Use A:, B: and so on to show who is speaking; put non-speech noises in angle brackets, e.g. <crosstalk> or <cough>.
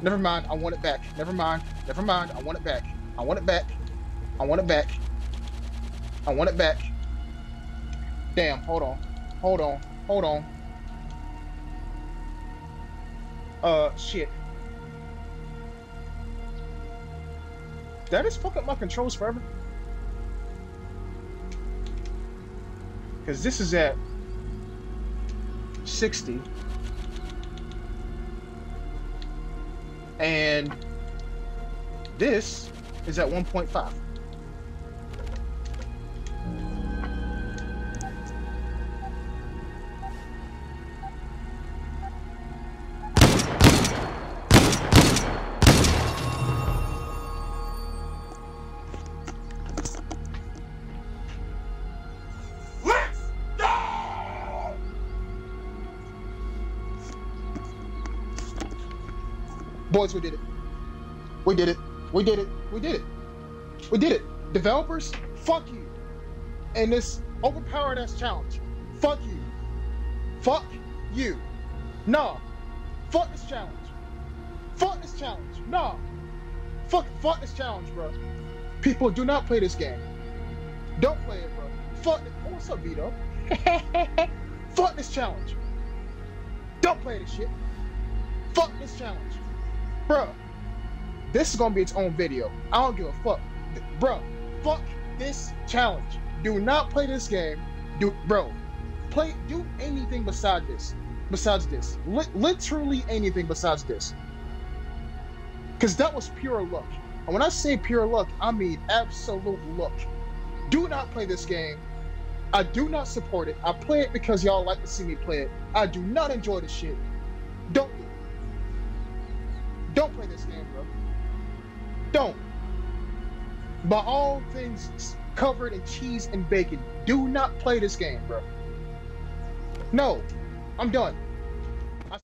A: Never mind. I want it back. Never mind. Never mind. I want it back. I want it back. I want it back. I want it back. Damn. Hold on. Hold on. Hold on. Uh, shit. That is fuck up my controls forever. Because this is at 60. And this is at 1.5. Boys, we did it. We did it. We did it. We did it. We did it. Developers, fuck you. And this overpowered ass challenge. Fuck you. Fuck you. Nah. Fuck this challenge. Fuck this challenge. Nah. Fuck fuck this challenge, bro. People do not play this game. Don't play it, bro. Fuck it. Oh, what's up, Vito? <laughs> fuck this challenge. Don't play this shit. Fuck this challenge. Bro, this is gonna be its own video. I don't give a fuck. Bro, fuck this challenge. Do not play this game. Do bro, play do anything besides this. Besides this. Li- literally anything besides this. Cause that was pure luck. And when I say pure luck, I mean absolute luck. Do not play this game. I do not support it. I play it because y'all like to see me play it. I do not enjoy the shit. Don't. Don't play this game, bro. Don't. By all things covered in cheese and bacon, do not play this game, bro. No, I'm done.